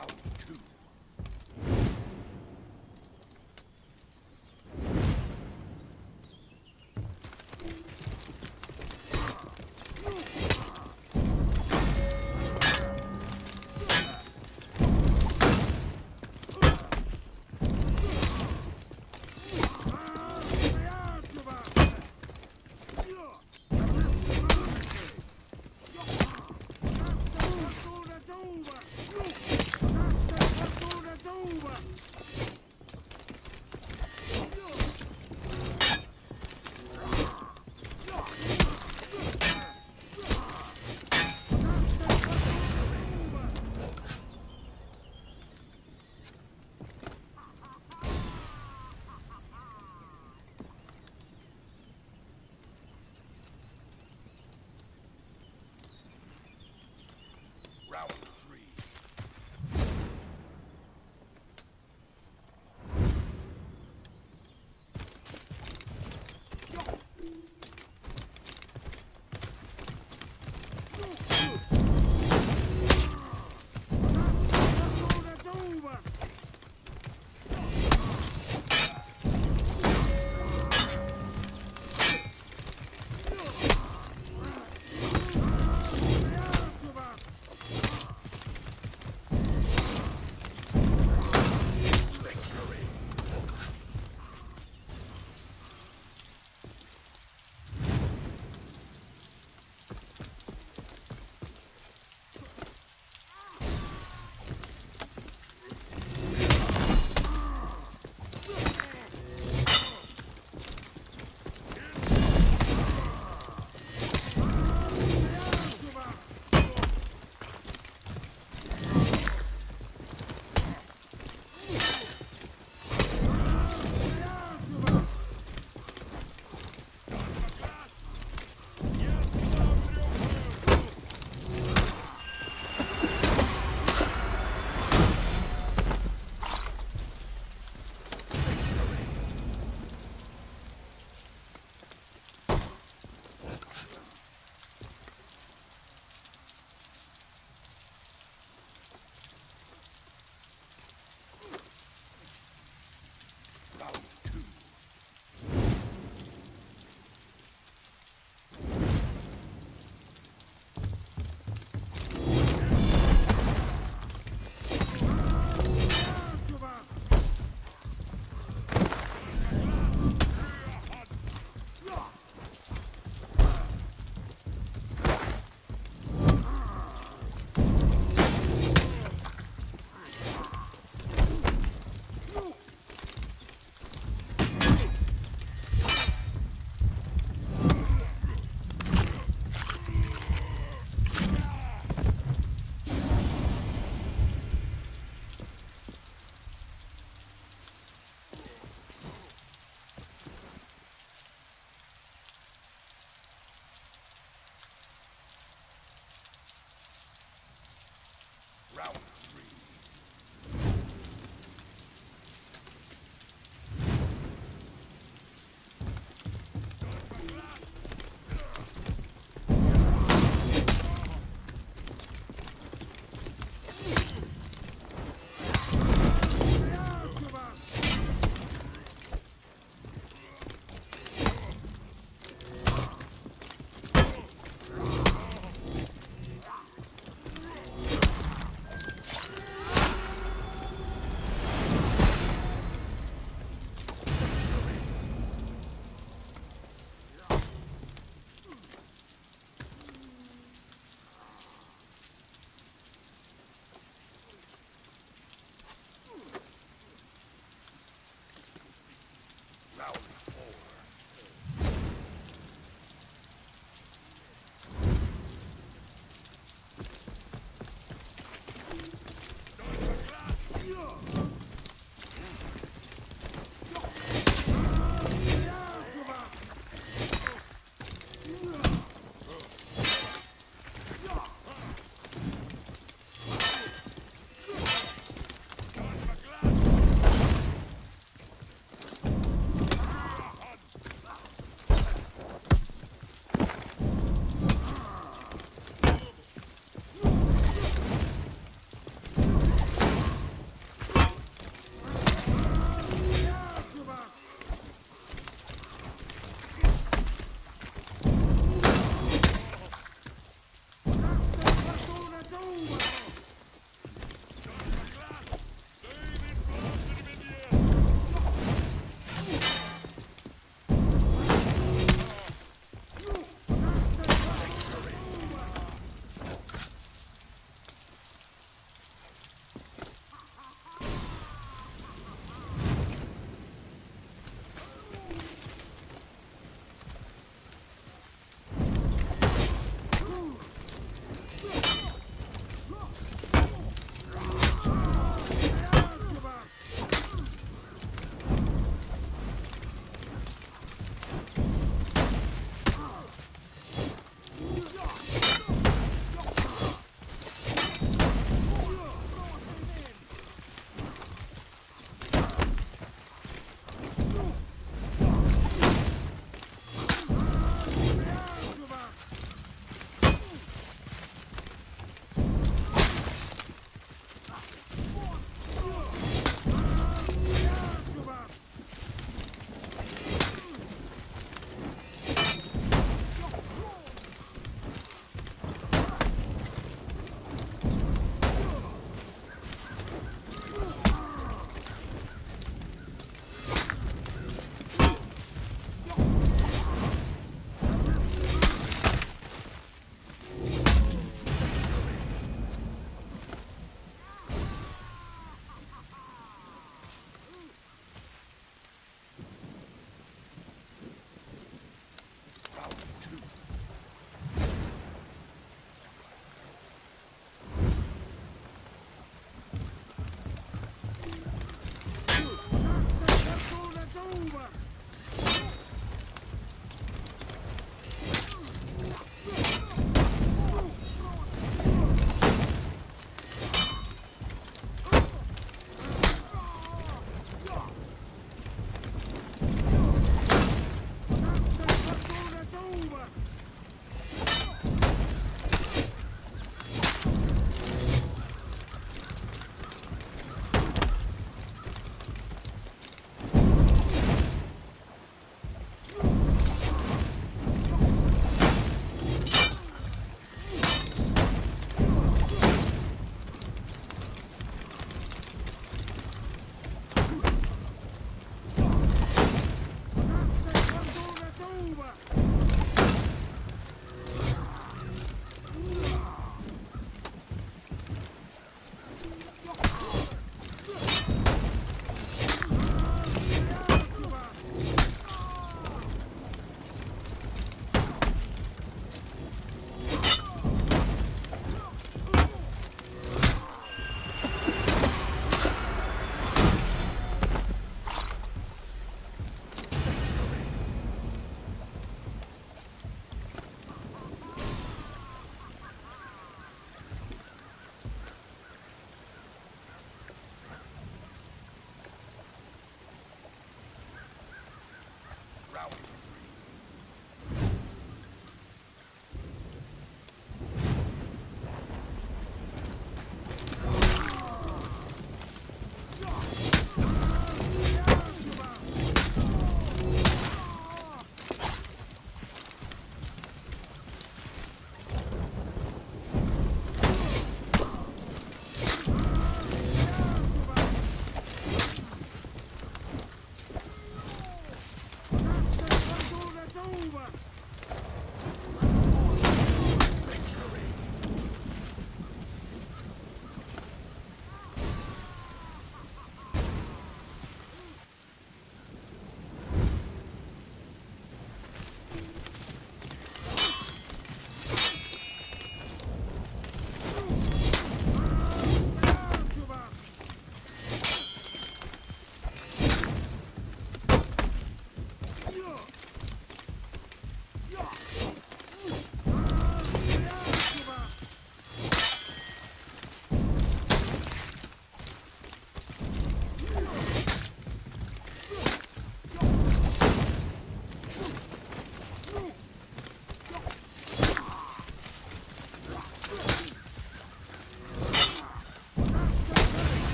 out.